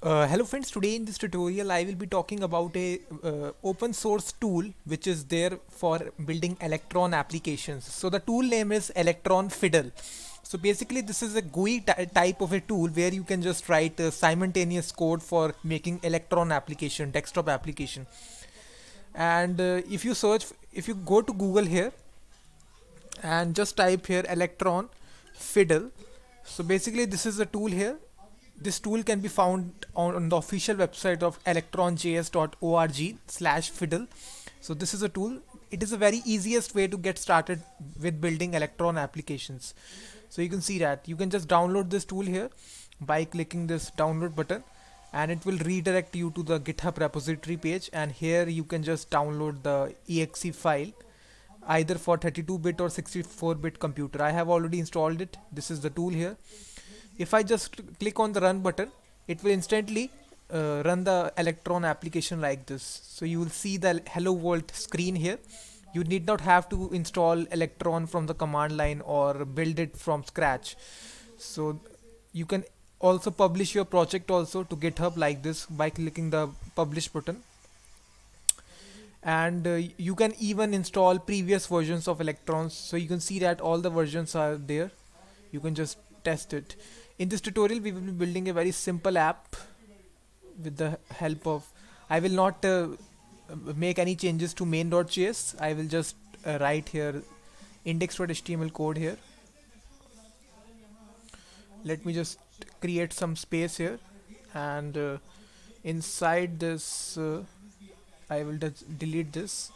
Uh, hello friends, today in this tutorial I will be talking about a uh, open source tool which is there for building Electron applications. So the tool name is Electron Fiddle. So basically this is a GUI type of a tool where you can just write a simultaneous code for making Electron application, desktop application. And uh, if you search, if you go to Google here and just type here Electron Fiddle. So basically this is a tool here this tool can be found on, on the official website of electronjs.org slash fiddle. So this is a tool. It is a very easiest way to get started with building Electron applications. So you can see that you can just download this tool here by clicking this download button and it will redirect you to the GitHub repository page and here you can just download the exe file either for 32-bit or 64-bit computer. I have already installed it. This is the tool here if I just click on the run button it will instantly uh, run the electron application like this. So you will see the hello world screen here. You need not have to install electron from the command line or build it from scratch. So you can also publish your project also to github like this by clicking the publish button. And uh, you can even install previous versions of electrons. So you can see that all the versions are there. You can just test it in this tutorial we will be building a very simple app with the help of I will not uh, make any changes to main.js I will just uh, write here index.html code here. Let me just create some space here. And uh, inside this uh, I will delete this.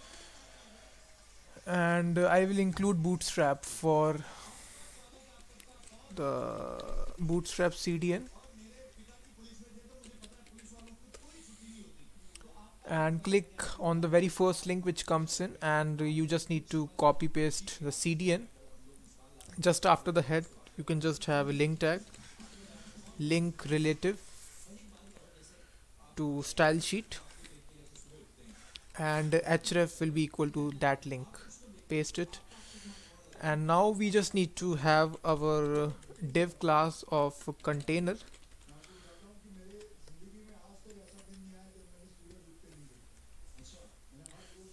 And uh, I will include bootstrap for the bootstrap CDN and click on the very first link which comes in and you just need to copy paste the CDN just after the head you can just have a link tag link relative to style sheet and href will be equal to that link. Paste it and now we just need to have our div class of container.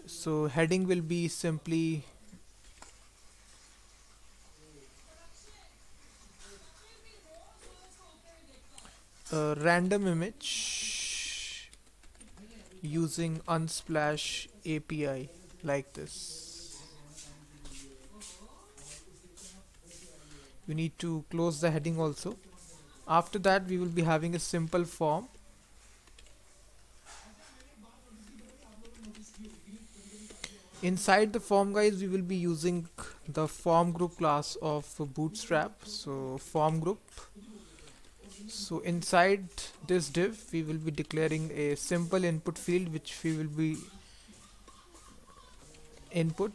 So heading will be simply a random image using unsplash API like this we need to close the heading also. After that we will be having a simple form. Inside the form guys we will be using the form group class of bootstrap. So form group. So inside this div we will be declaring a simple input field which we will be input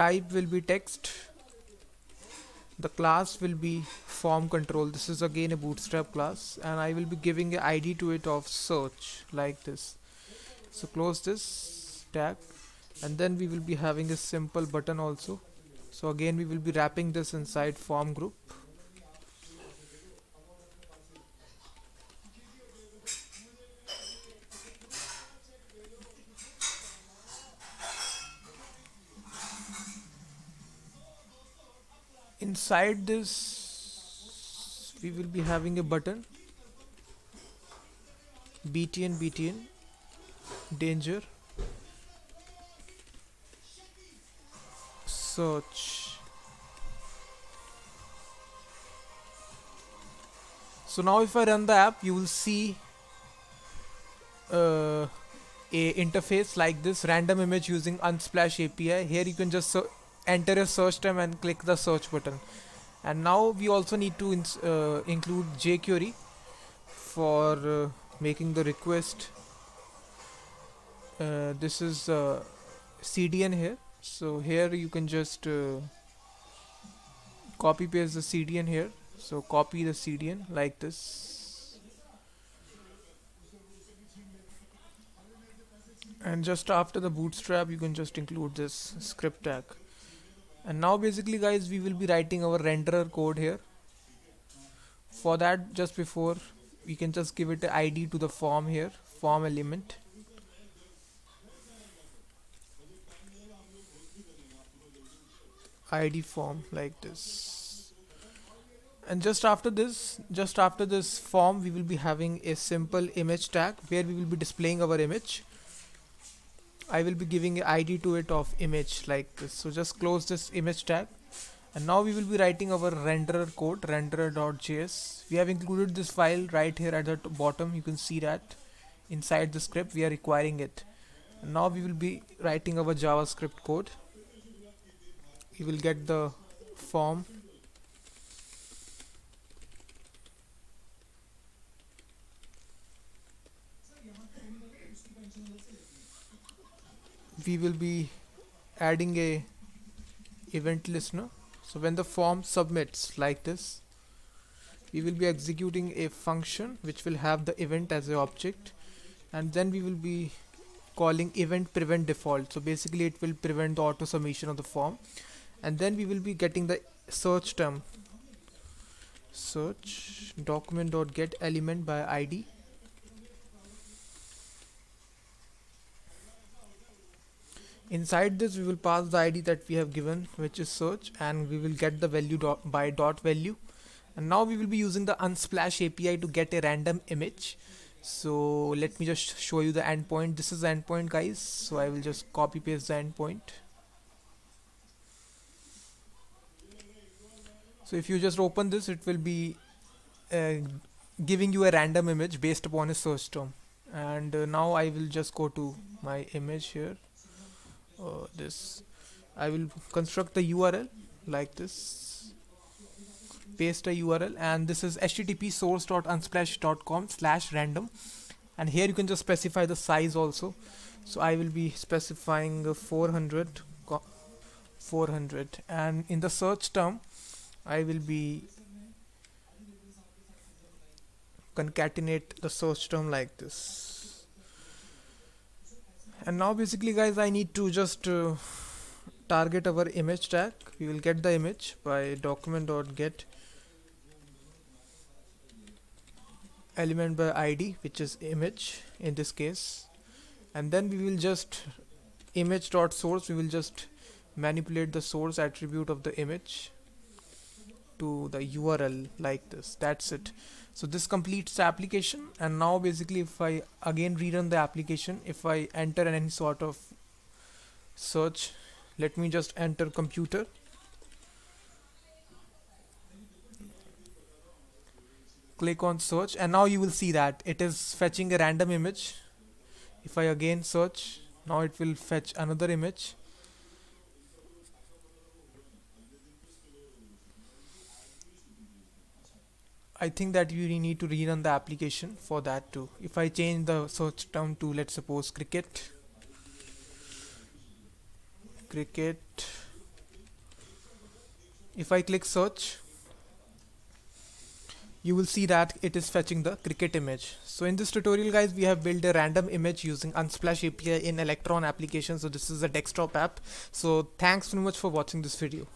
type will be text. The class will be form control. This is again a bootstrap class and I will be giving a ID to it of search like this. So close this tag and then we will be having a simple button also. So again we will be wrapping this inside form group inside this we will be having a button. Btn btn danger. Search. So now if I run the app you will see uh, a interface like this random image using unsplash API here you can just enter a search term and click the search button. And now we also need to uh, include jQuery for uh, making the request. Uh, this is uh, CDN here. So here you can just uh, copy paste the CDN here. So copy the CDN like this. And just after the bootstrap you can just include this script tag and now basically guys we will be writing our renderer code here. For that just before we can just give it the id to the form here form element. Id form like this. And just after this just after this form we will be having a simple image tag where we will be displaying our image I will be giving ID to it of image like this so just close this image tag and now we will be writing our renderer code renderer.js we have included this file right here at the bottom. You can see that inside the script we are requiring it. And now we will be writing our javascript code. We will get the form we will be adding a event listener so when the form submits like this we will be executing a function which will have the event as an object and then we will be calling event prevent default. So basically it will prevent the auto submission of the form and then we will be getting the search term. Search document dot get element by id inside this we will pass the id that we have given which is search and we will get the value dot by dot value. And now we will be using the unsplash api to get a random image. So let me just show you the endpoint. This is the endpoint guys. So i will just copy paste the endpoint. So if you just open this it will be uh, giving you a random image based upon a search term. And uh, now I will just go to my image here uh, this. I will construct the URL like this. Paste a URL and this is http source.unsplash.com slash random. And here you can just specify the size also. So I will be specifying 400 400 and in the search term I will be concatenate the search term like this and now basically guys I need to just uh, target our image tag. We will get the image by document.get element by id which is image in this case. And then we will just image dot source we will just manipulate the source attribute of the image to the URL like this. That's it. So this completes the application. And now basically if I again rerun the application if I enter any sort of search let me just enter computer. Click on search. And now you will see that it is fetching a random image. If I again search now it will fetch another image I think that you need to rerun the application for that too. If I change the search term to let's suppose cricket, cricket, if I click search, you will see that it is fetching the cricket image. So in this tutorial guys, we have built a random image using Unsplash API in Electron application. So this is a desktop app. So thanks very much for watching this video.